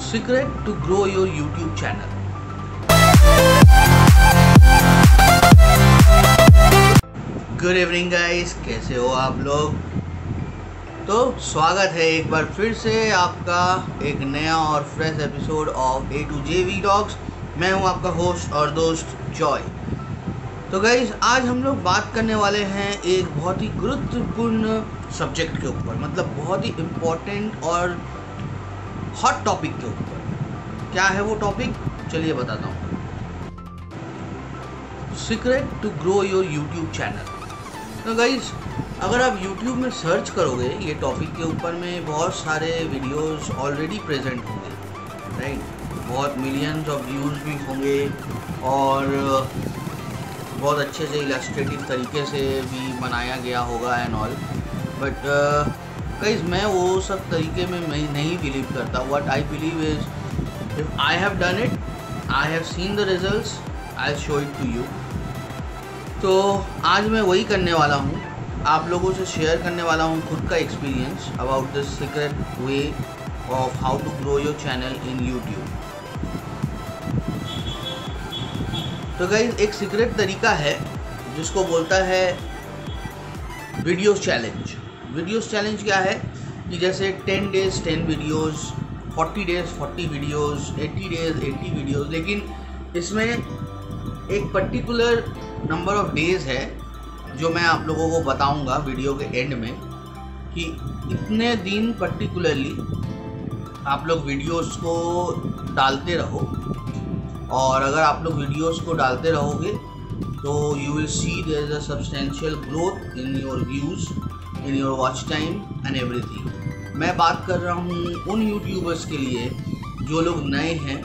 secret to grow your YouTube channel. Good evening guys कैसे हो आप लोग? तो स्वागत है एक बार फिर से आपका एक नया और fresh episode of A to Z vlogs मैं हूँ आपका होस्ट और दोस्त जॉय तो गाइस आज हम लोग बात करने वाले हैं एक बहुत ही गुरुत्वपूर्ण सब्जेक्ट के ऊपर मतलब बहुत ही इम्पोर्टेंट और हॉट टॉपिक के ऊपर। क्या है वो टॉपिक? चलिए बताता हूँ। Secret to grow your YouTube channel तो गाइज़ अगर आप यूट्यूब में सर्च करोगे, ये टॉपिक के ऊपर में बहुत सारे वीडियोस ऑलरेडी प्रेजेंट होंगे राइट बहुत मिलियंस ऑफ़ व्यूज़ भी होंगे और बहुत अच्छे से इलस्ट्रेटिव तरीके से भी बनाया गया होगा एंड ऑल बट गाइज़ मैं वो सब तरीके में मैं नहीं बिलीव करता. What I believe is if I have done it I have seen the result I show it to you तो आज मैं वही करने वाला हूँ. आप लोगों से शेयर करने वाला हूँ खुद का experience about the secret way of how to grow your channel in YouTube तो गाइज़ एक सीक्रेट तरीका है जिसको बोलता है वीडियो चैलेंज वीडियोस चैलेंज क्या है? कि जैसे ten days ten videos 40 days 40 videos 80 days 80 videos लेकिन इसमें एक पर्टिकुलर नंबर ऑफ़ डेज़ है, जो मैं आप लोगों को बताऊँगा वीडियो के एंड में, कि इतने दिन पर्टिकुलरली आप लोग वीडियोस को डालते रहो। और अगर आप लोग वीडियोस को डालते रहोगे तो you will see there is a substantial growth in your views in your watch time and everything मैं बात कर रहा हूँ उन यूट्यूबर्स के लिए जो लोग नए हैं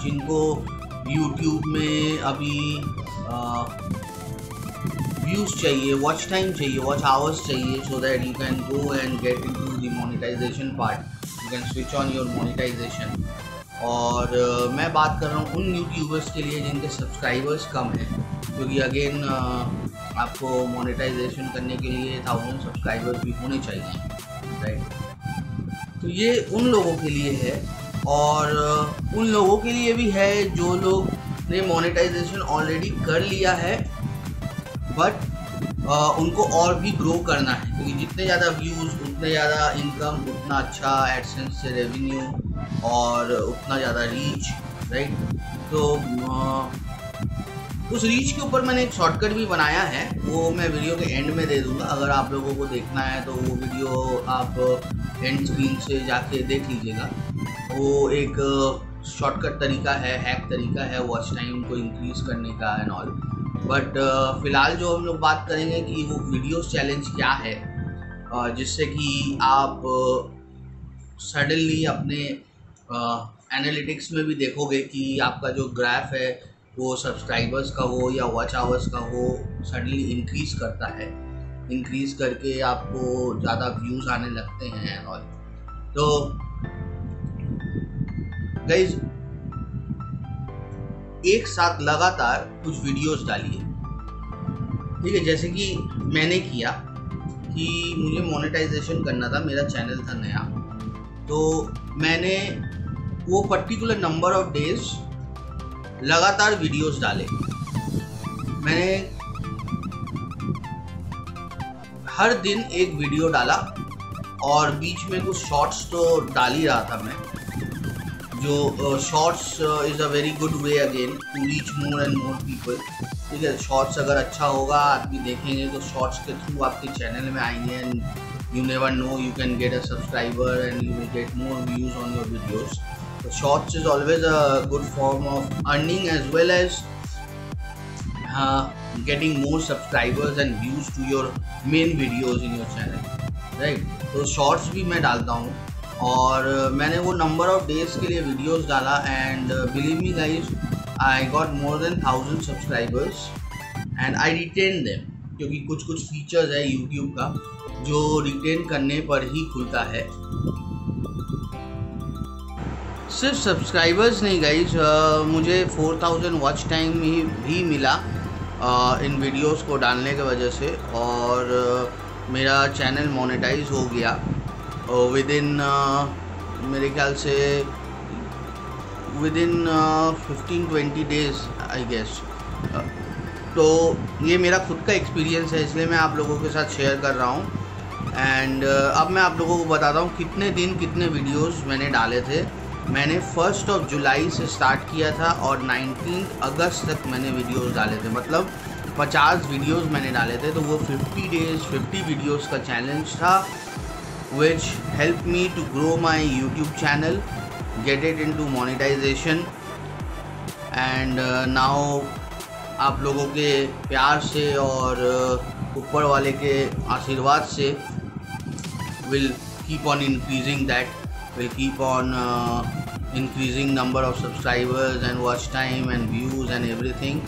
जिनको यूट्यूब में अभी व्यूज़ चाहिए वॉच टाइम चाहिए वॉच आवर्स चाहिए so that you can go and get in to the part you can switch on your monetisation और uh, मैं बात कर रहा हूँ उन यूट्यूबर्स के लिए जिनके सब्सक्राइबर्स कम हैं क्योंकि अगेन आपको मोनेटाइजेशन करने के लिए थाउज़ेंड सब्सक्राइबर्स भी होने चाहिए राइट तो ये उन लोगों के लिए है और उन लोगों के लिए भी है जो लोग ने मोनेटाइजेशन ऑलरेडी कर लिया है बट उनको और भी ग्रो करना है। क्योंकि तो जितने ज़्यादा व्यूज़ उतने ज़्यादा इनकम उतना अच्छा एडसेंस से रेवेन्यू और उतना ज़्यादा रीच राइट तो उस रीच के ऊपर मैंने एक शॉर्टकट भी बनाया है, वो मैं वीडियो के एंड में दे दूँगा। अगर आप लोगों को देखना है तो वो वीडियो आप एंड स्क्रीन से जाके देख लीजिएगा। वो एक शॉर्टकट तरीका है हैक तरीका है वॉच टाइम को इंक्रीज करने का एंड ऑल बट फ़िलहाल जो हम लोग बात करेंगे कि वो वीडियोस चैलेंज क्या है जिससे कि आप सडनली अपने एनालिटिक्स में भी देखोगे कि आपका जो ग्राफ है वो सब्सक्राइबर्स का हो या वॉच आवर्स का हो सडनली इंक्रीज करता है। इंक्रीज करके आपको ज़्यादा व्यूज़ आने लगते हैं और तो गाइज़ एक साथ लगातार कुछ वीडियोस डालिए। ठीक है, जैसे कि मैंने किया कि मुझे मोनेटाइजेशन करना था, मेरा चैनल था नया। तो मैंने वो पर्टिकुलर नंबर ऑफ़ डेज़ लगातार वीडियोस डाले। मैंने हर दिन एक वीडियो डाला और बीच में कुछ शॉर्ट्स तो डाल ही रहा था मैं, जो shorts is a very good way again to reach more and more people ठीक है, शॉर्ट्स अगर अच्छा होगा, आदमी देखेंगे तो शॉर्ट्स के थ्रू आपके चैनल में आएँगे and you never know you can get a subscriber and you will get more views on your videos तो shorts is always a good form of earning as well as getting more subscribers and views to your main videos in your channel, right? तो shorts भी मैं डालता हूँ और मैंने वो number of days के लिए वीडियोस डाला and believe me guys I got more than thousand subscribers and I retain them क्योंकि कुछ कुछ फीचर्स है यूट्यूब का जो रिटेन करने पर ही खुलता है। सिर्फ़ सब्सक्राइबर्स नहीं गाइज़ मुझे 4000 वॉच टाइम ही भी मिला uh, इन वीडियोस को डालने की वजह से और uh, मेरा चैनल मोनेटाइज हो गया विद इन मेरे ख्याल से within fifteen twenty days I guess तो ये मेरा खुद का एक्सपीरियंस है इसलिए मैं आप लोगों के साथ शेयर कर रहा हूँ. एंड uh, अब मैं आप लोगों को बताता हूँ कितने दिन कितने वीडियोस मैंने डाले थे. मैंने फ़र्स्ट ऑफ़ जुलाई से स्टार्ट किया था और नाइनटीन अगस्त तक मैंने वीडियोस डाले थे। मतलब 50 वीडियोस मैंने डाले थे तो वो 50 डेज़ 50 वीडियोस का चैलेंज था which help me to grow my YouTube channel get it in to monetisation and now आप लोगों के प्यार से और uh, ऊपर वाले के आशीर्वाद से will keep on increasing that will keep on uh, increasing number of subscribers and watch time and views and everything.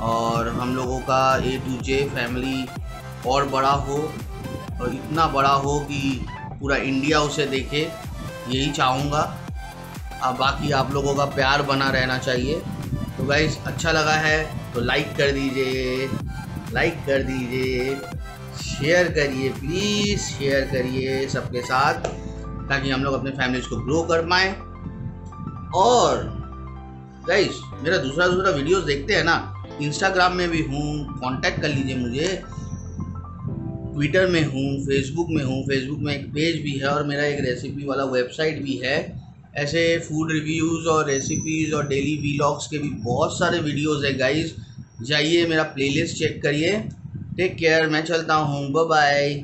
और हम लोगों का ए टू जे फैमिली और बड़ा हो और इतना बड़ा हो कि पूरा इंडिया उसे देखे यही चाहूँगा। अब बाकी आप लोगों का प्यार बना रहना चाहिए। तो गाइस अच्छा लगा है तो लाइक कर दीजिए लाइक कर दीजिए शेयर करिए प्लीज़ शेयर करिए सबके साथ। ताकि हम लोग अपने फैमिलीज़ को ग्रो कर पाएँ। और गाइस मेरा दूसरा दूसरा वीडियोस देखते हैं ना इंस्टाग्राम में भी हूँ कांटेक्ट कर लीजिए मुझे। ट्विटर में हूँ फेसबुक में हूँ फेसबुक में एक पेज भी है और मेरा एक रेसिपी वाला वेबसाइट भी है। ऐसे फ़ूड रिव्यूज़ और रेसिपीज़ और डेली वीलॉग्स के भी बहुत सारे वीडियोज़ है गाइज़ जाइए मेरा प्लेलिस्ट चेक करिए। टेक केयर मैं चलता हूँ। बाय